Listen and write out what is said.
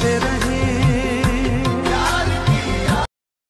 será